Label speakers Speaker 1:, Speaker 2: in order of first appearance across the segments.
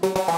Speaker 1: Bye.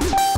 Speaker 1: Mm-hmm.